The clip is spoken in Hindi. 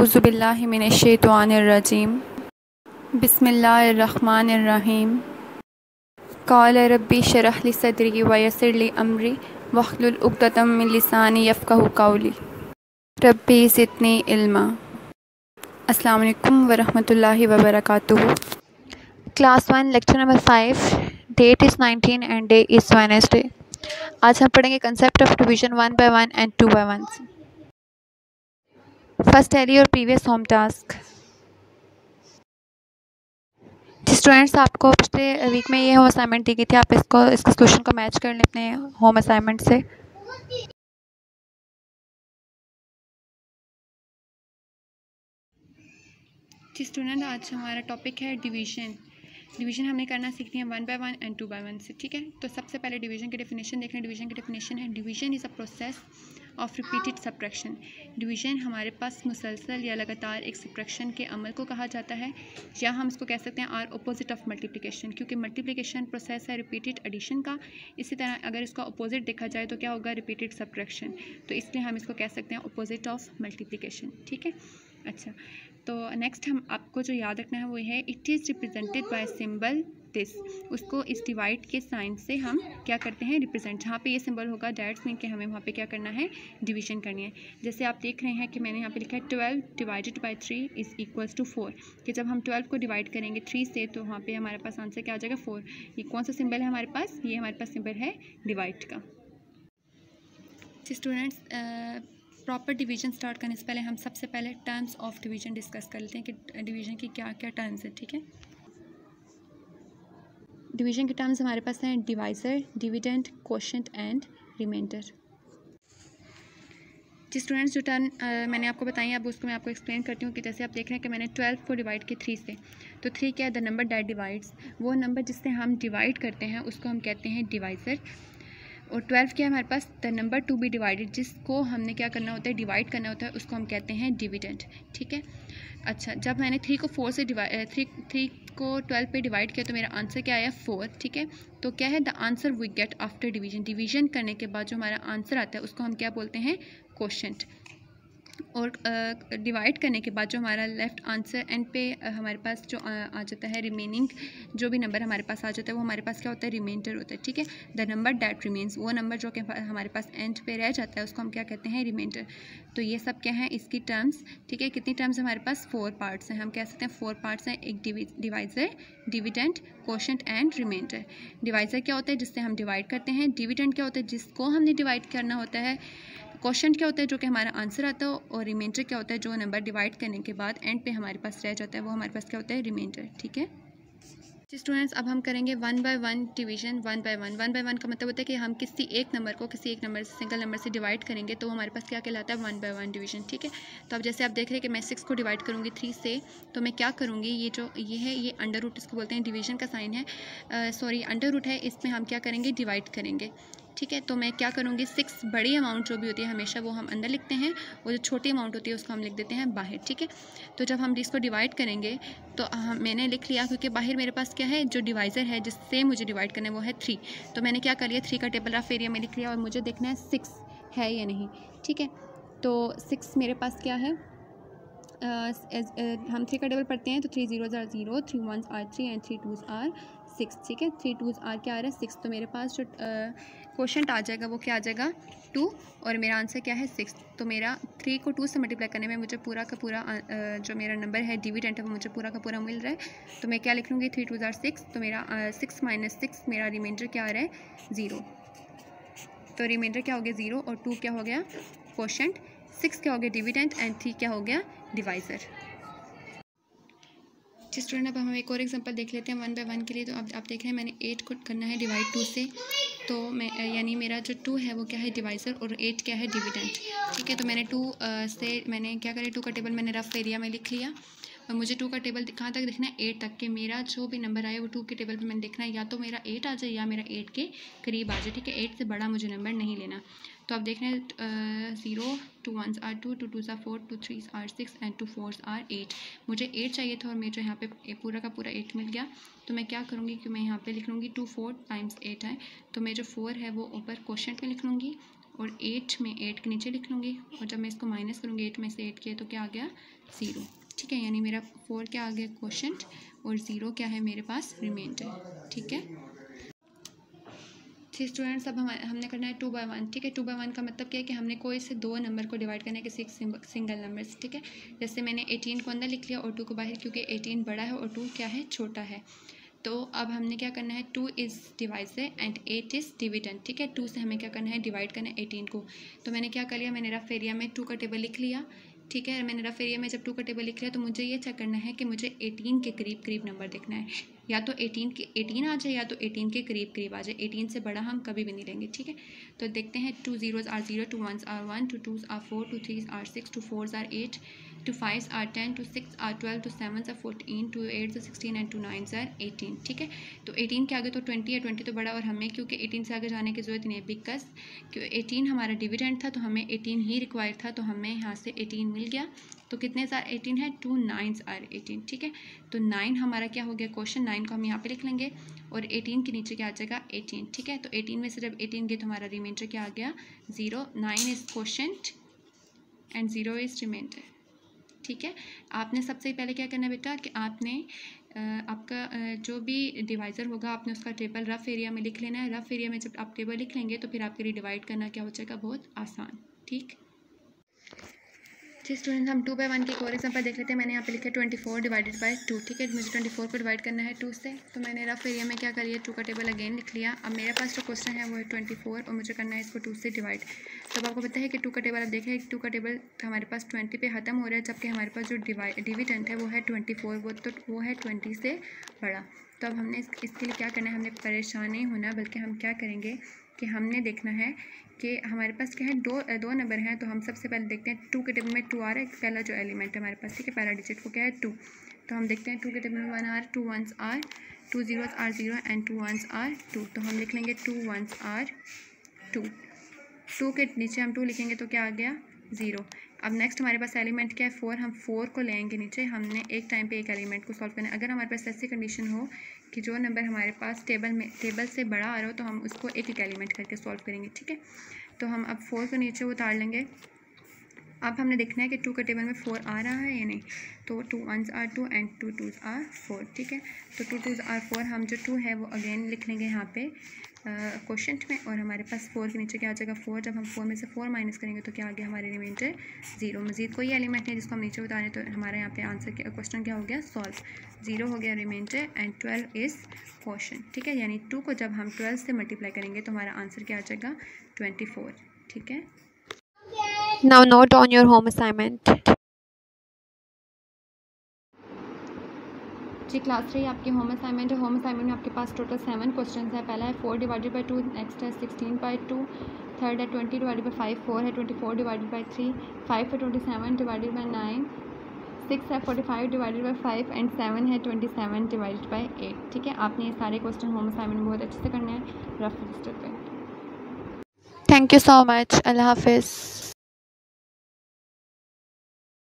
अज़ुबिल्लिमिनशैतवानरजीम बिस्मिल्लाहिर्रहमानिर्रहीम क़ाल रब्बी शरह सदरी वयसर अमरी मिन लिसानी यफ़क़हु क़ौली रब्बी ज़िदनी इल्मा अस्सलाम वरहमतुल्लाहि class one lecture number five date is nineteen and day is Wednesday आज हम पढ़ेंगे concept of division one by one and two by one first tally और प्रीवियस होम टास्क स्टूडेंट्स आपको पिछले वीक में ये होम असाइनमेंट दी गई थी, आप इसको, इसके सोल्यूशन को मैच कर लें अपने होम असाइनमेंट से। जी स्टूडेंट आज हमारा टॉपिक है डिवीज़न डिवीज़न हमने करना सीखनी है one by one and two by one से, ठीक है? तो सबसे पहले डिवीज़न की डेफिनेशन देख लें डिवीज़न की डेफिनेशन है। Division is a process of repeated subtraction division हमारे पास मुसलसल या लगातार एक सप्रक्शन के अमल को कहा जाता है, या हम इसको कह सकते हैं आर अपोजिट ऑफ़ मल्टीप्लिकेशन क्योंकि मल्टीप्लिकेशन प्रोसेस है रिपीटेड एडिशन का। इसी तरह अगर इसका अपोजिट देखा जाए तो क्या होगा? रिपीटेड सप्रक्शन तो इसलिए हम इसको कह सकते हैं अपोजिट ऑफ़ मल्टीप्लिकेशन ठीक है? अच्छा तो नेक्स्ट हम आपको जो याद रखना है वो है it is represented by symbol this उसको इस डिवाइड के साइन से हम क्या करते हैं? रिप्रेजेंट जहाँ पे ये सिंबल होगा डैट्स मीन कि हमें वहाँ पे क्या करना है? डिवीज़न करनी है। जैसे आप देख रहे हैं कि मैंने यहाँ पे लिखा है twelve divided by three is equals to four कि जब हम ट्वेल्व को डिवाइड करेंगे थ्री से तो वहाँ पर हमारे पास आंसर क्या आ जाएगा? फोर ये कौन सा सिंबल है हमारे पास? ये हमारे पास सिंबल है डिवाइड का। स्टूडेंट्स प्रॉपर डिवीज़न स्टार्ट करने से पहले हम सबसे पहले टर्म्स ऑफ़ डिवीज़न डिस्कस कर लेते हैं कि डिवीज़न की क्या क्या टर्म्स है, ठीक है? डिवीज़न के टर्म्स हमारे पास हैं divisor dividend quotient and remainder ji students जो टर्म मैंने आपको बताई, अब उसको मैं आपको एक्सप्लेन करती हूँ कि जैसे आप देख रहे हैं कि मैंने ट्वेल्व को डिवाइड किया थ्री से। तो थ्री क्या है? द नंबर डेट डिवाइड्स वो नंबर जिससे हम डिवाइड करते हैं, उसको हम कहते हैं डिवाइज़र और ट्वेल्व क्या है हमारे पास? The number to be divided जिसको हमने क्या करना होता है? डिवाइड करना होता है, उसको हम कहते हैं डिविडेंट ठीक है? अच्छा जब मैंने थ्री को फोर से डिवाइड थ्री थ्री को ट्वेल्व पे डिवाइड किया तो मेरा आंसर क्या आया? फोर ठीक है? तो क्या है? The answer we get after division division करने के बाद जो हमारा आंसर आता है, उसको हम क्या बोलते हैं? क्वेश्चन और डिवाइड करने के बाद जो हमारा लेफ़्ट आंसर एंड पे हमारे पास जो आ, आ जाता है रिमेनिंग जो भी नंबर हमारे पास आ जाता है वो हमारे पास क्या होता है? रिमाइंडर होता है ठीक है? द नंबर डैट रिमेन्स वो नंबर जो कि हमारे पास एंड पे रह जाता है उसको हम क्या कहते हैं? रिमाइंडर तो ये सब क्या है? इसकी टर्म्स ठीक है? कितनी टर्म्स हमारे पास? फोर पार्ट्स हैं। हम कह सकते हैं फोर पार्ट्स हैं। एक divisor dividend quotient and remainder divisor क्या होता है? जिससे हम डिवाइड करते हैं। डिविडेंट क्या होता है? जिसको हमने डिवाइड करना होता है क्वेश्चन क्या होता है जो कि हमारा आंसर आता है और रिमाइंडर क्या होता है जो नंबर डिवाइड करने के बाद एंड पे हमारे पास रह जाता है, वो हमारे पास क्या होता है? रिमाइंडर ठीक है? स्टूडेंट्स अब हम करेंगे one by one division one by one one by one का मतलब होता है कि हम किसी एक नंबर को किसी एक नंबर से सिंगल नंबर से डिवाइड करेंगे तो हमारे पास क्या कहलाता है? वन बाय वन डिवीज़न ठीक है? तो अब जैसे आप देख रहे हैं कि मैं सिक्स को डिवाइड करूँगी थ्री से तो मैं क्या करूँगी? ये जो, ये है, ये अंडर रूट इसको बोलते हैं डिवीज़न का साइन है। सॉरी अंडर रूट है, इसमें हम क्या करेंगे? डिवाइड करेंगे। ठीक है तो मैं क्या करूँगी? सिक्स बड़ी अमाउंट जो भी होती है, हमेशा वो हम अंदर लिखते हैं। और जो छोटी अमाउंट होती है, उसको हम लिख देते हैं बाहर, ठीक है? तो जब हम इसको डिवाइड करेंगे तो हम मैंने लिख लिया क्योंकि बाहर मेरे पास क्या है, जो डिवाइज़र है, जिससे मुझे डिवाइड करना है, वो है थ्री तो मैंने क्या कर लिया थ्री का टेबल ऑफ़ एरिया में लिख लिया और मुझे देखना है सिक्स है या नहीं, ठीक है? तो सिक्स मेरे पास क्या है? हम थ्री का टेबल पढ़ते हैं तो three zero are zero three one are three and three twos are six ठीक है? थ्री टूज़ आर क्या आ रहा है? सिक्स तो मेरे पास जो क्वेश्चन आ जाएगा, वो क्या आ जाएगा? टू, और मेरा आंसर क्या है? सिक्स। तो मेरा थ्री को टू से मल्टीप्लाई करने में मुझे पूरा का पूरा जो मेरा नंबर है, डिविडेंट है, वो मुझे पूरा का पूरा मिल रहा है। तो मैं क्या लिख लूँगी? Three two are six. तो मेरा सिक्स माइनस सिक्स, मेरा रिमाइंडर क्या आ रहा है? ज़ीरो। तो रिमाइंडर क्या हो गया? ज़ीरो। और टू क्या हो गया? क्वेश्चन। सिक्स क्या हो गया? डिविडेंट। एंड थ्री क्या हो गया? डिवाइज़र। जी स्टूडेंट अब हम एक और एग्जांपल देख लेते हैं वन बाय वन के लिए। तो अब आप देख रहे हैं, मैंने एट को करना है डिवाइड टू से। तो मैं यानी मेरा जो टू है, वो क्या है डिवाइज़र और एट क्या है डिविडेंट ठीक है तो मैंने टू से मैंने क्या करें टू का टेबल मैंने रफ एरिया में लिख लिया। और मुझे टू का टेबल कहाँ तक देखना है? एट तक के। मेरा जो भी नंबर आए वो टू के टेबल पे मैंने देखना है। या तो मेरा एट आ जाए या मेरा एट के करीब आ जाए। ठीक है एट से बड़ा मुझे नंबर नहीं लेना। तो आप देख रहे हैं zero two one are two two two are four two three are six and two four are eight मुझे एट चाहिए था और मुझे यहाँ पे पूरा का पूरा एट मिल गया। तो मैं क्या करूँगी कि मैं यहाँ पे लिख लूँगी टू फोर टाइम्स एट है। तो मैं जो फोर है वो ऊपर क्वेश्चन में लिख लूँगी और एट में एट के नीचे लिख लूँगी। और जब मैं इसको माइनस करूँगी एट में से एट किया तो क्या आ गया? ज़ीरो ठीक है, यानी मेरा फोर क्या आ गया क्वेश्चन और ज़ीरो क्या है मेरे पास? रिमाइंडर ठीक है? थ्री स्टूडेंट्स अब हम, हमने करना है टू बाई वन ठीक है? टू बाई वन का मतलब क्या है कि हमने कोई से दो नंबर को डिवाइड करना है किसी एक सिंगल नंबर से ठीक है? जैसे मैंने एटीन को अंदर लिख लिया और टू को बाहर, क्योंकि एटीन बड़ा है और टू क्या है? छोटा है। तो अब हमने क्या करना है? Two is divisor and eight is dividend ठीक है? टू से हमें क्या करना है? डिवाइड करना है एटीन को। तो मैंने क्या कर लिया? मैंने रफ एरिया में टू का टेबल लिख लिया। ठीक है, मैंने रफ एरिया में जब टू का टेबल लिख लिया तो मुझे ये चेक करना है कि मुझे एटीन के करीब करीब नंबर देखना है। या तो एटीन के एटीन आ जाए या तो एटीन के करीब करीब आ जाए। एटीन से बड़ा हम कभी भी नहीं लेंगे, ठीक है? तो देखते हैं two zeros are zero two one are one two twos are four two threes are six two fours are eight two five are ten two six are twelve two seven are fourteen two eight are sixteen and two nine are eighteen ठीक है? तो एटीन के आगे तो ट्वेंटी है ट्वेंटी तो बड़ा और हमें क्योंकि एटीन से आगे जाने की ज़रूरत नहीं है बिकॉज़ एटीन हमारा डिविडेंड था तो हमें एटीन ही रिक्वायर था तो हमें यहाँ से एटीन मिल गया। तो कितने आर एटीन है? टू नाइन्स आर एटीन ठीक है? तो नाइन हमारा क्या हो गया क्वेश्चन नाइन को हम यहाँ पे लिख लेंगे और एटीन के नीचे क्या आ जाएगा? एटीन ठीक है? तो एटीन में से जब एटीन गए तो हमारा रिमाइंडर क्या आ गया? Zero nine is quotient and zero is remainder ठीक है? आपने सबसे पहले क्या करना है बेटा कि आपने आपका जो भी डिवाइज़र होगा, आपने उसका टेबल रफ़ एरिया में लिख लेना है। रफ़ एरिया में जब आप टेबल लिख लेंगे तो फिर आपके लिए डिवाइड करना क्या हो जाएगा? बहुत आसान, ठीक? जी स्टूडेंट्स हम टू बाई वन की एक और एग्ज़ाम्पल देख लेते हैं। मैंने यहाँ पे लिखा twenty four divided by two ठीक है? मुझे ट्वेंटी फोर को डिवाइड करना है टू से। तो मैंने रफ एरिया में क्या करिए टू का टेबल अगेन लिख लिया। अब मेरे पास जो क्वेश्चन है, वो है ट्वेंटी फोर और मुझे करना है इसको टू से डिवाइड तो आपको पता है कि टू का टेबल आप देखें टू का टेबल हमारे पास ट्वेंटी पे ख़त्म हो रहा है, जबकि हमारे पास जो डिविडेंट है, वो है ट्वेंटी फोर वो तो वो है ट्वेंटी से बड़ा। तो अब हमने इसके लिए क्या करना है? हमने परेशान नहीं होना, बल्कि हम क्या करेंगे? कि हमने देखना है कि हमारे पास क्या है, दो दो नंबर हैं तो हम सबसे पहले देखते हैं टू के टेबल में टू आ रहा है, पहला जो एलिमेंट है हमारे पास ठीक है पहला डिजिट वो क्या है, टू। तो हम देखते हैं टू के टेबल में one are, two ones are two zero are zero and two ones are two तो हम लिख लेंगे two ones are two two के नीचे हम टू लिखेंगे तो क्या आ गया ज़ीरो अब नेक्स्ट हमारे पास एलिमेंट क्या है? फोर हम फोर को लेंगे नीचे। हमने एक टाइम पे एक एलिमेंट को सॉल्व करना है। अगर हमारे पास ऐसी कंडीशन हो कि जो नंबर हमारे पास टेबल में टेबल से बड़ा आ रहा हो तो हम उसको एक एक एलिमेंट करके सॉल्व करेंगे, ठीक है? तो हम अब फोर को नीचे उतार लेंगे। अब हमने देखना है कि टू के टेबल में फोर आ रहा है या नहीं। तो two ones are two and two twos are four ठीक है? तो टू टूज़ आर फोर हम जो टू है वो अगेन लिख लेंगे यहाँ पे। क्वेश्चन में और हमारे पास फोर के नीचे क्या आ जाएगा? फोर जब हम फोर में से फोर माइनस करेंगे तो क्या आ गया? हमारे रिमाइंडर ज़ीरो मजीद कोई एलिमेंट नहीं जिसको हम नीचे बता उतारें तो हमारे यहाँ पे आंसर क्वेश्चन क्या हो गया? सॉल्व ज़ीरो हो गया remainder and twelve is quotient ठीक है? यानी टू को जब हम ट्वेल्व से मल्टीप्लाई करेंगे तो हमारा आंसर क्या आ जाएगा? ट्वेंटी फोर ठीक है? Now note on your home assignment. जी क्लास थ्री आपकी होम असाइनमेंट है। होम असाइनमेंट में आपके पास टोटल सेवन क्वेश्चन है। पहला है four divided by two next है सिक्सटीन बाई टू थर्ड है twenty divided by five four है twenty four divided by three five है twenty seven divided by nine six है forty five divided by five and seven है twenty seven divided by eight ठीक है? आपने ये सारे क्वेश्चन होम असाइनमेंट बहुत अच्छे से करने हैं। रफ रजिस्टर पे Thank you so much. Allah Hafiz.